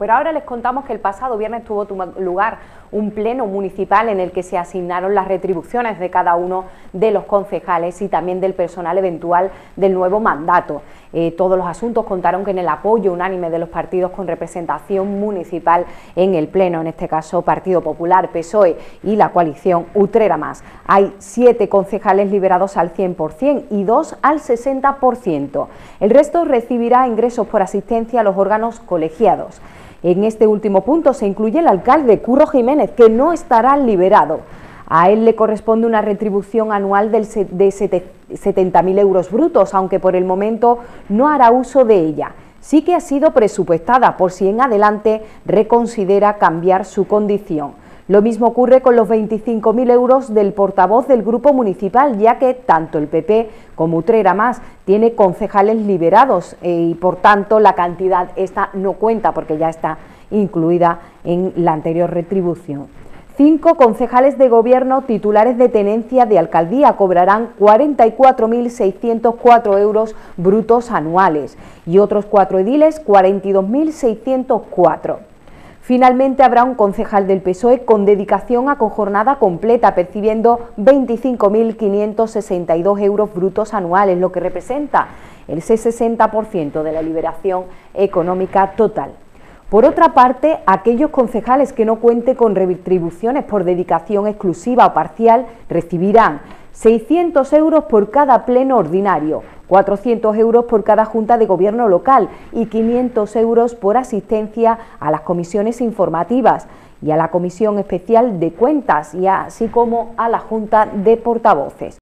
Pero ahora les contamos que el pasado viernes tuvo lugar un pleno municipal en el que se asignaron las retribuciones de cada uno de los concejales y también del personal eventual del nuevo mandato. Eh, todos los asuntos contaron con el apoyo unánime de los partidos con representación municipal en el pleno, en este caso Partido Popular, PSOE y la coalición Utrera Más. Hay siete concejales liberados al 100% y dos al 60%. El resto recibirá ingresos por asistencia a los órganos colegiados. En este último punto se incluye el alcalde Curro Jiménez, que no estará liberado. A él le corresponde una retribución anual de 70.000 euros brutos, aunque por el momento no hará uso de ella. Sí que ha sido presupuestada por si en adelante reconsidera cambiar su condición. Lo mismo ocurre con los 25.000 euros del portavoz del grupo municipal, ya que tanto el PP como Utrera Más tiene concejales liberados eh, y por tanto la cantidad esta no cuenta porque ya está incluida en la anterior retribución. Cinco concejales de gobierno titulares de tenencia de alcaldía cobrarán 44.604 euros brutos anuales y otros cuatro ediles 42.604. Finalmente habrá un concejal del PSOE con dedicación a jornada completa, percibiendo 25.562 euros brutos anuales, lo que representa el 60% de la liberación económica total. Por otra parte, aquellos concejales que no cuenten con retribuciones por dedicación exclusiva o parcial recibirán 600 euros por cada pleno ordinario, 400 euros por cada junta de gobierno local y 500 euros por asistencia a las comisiones informativas y a la Comisión Especial de Cuentas y así como a la Junta de Portavoces.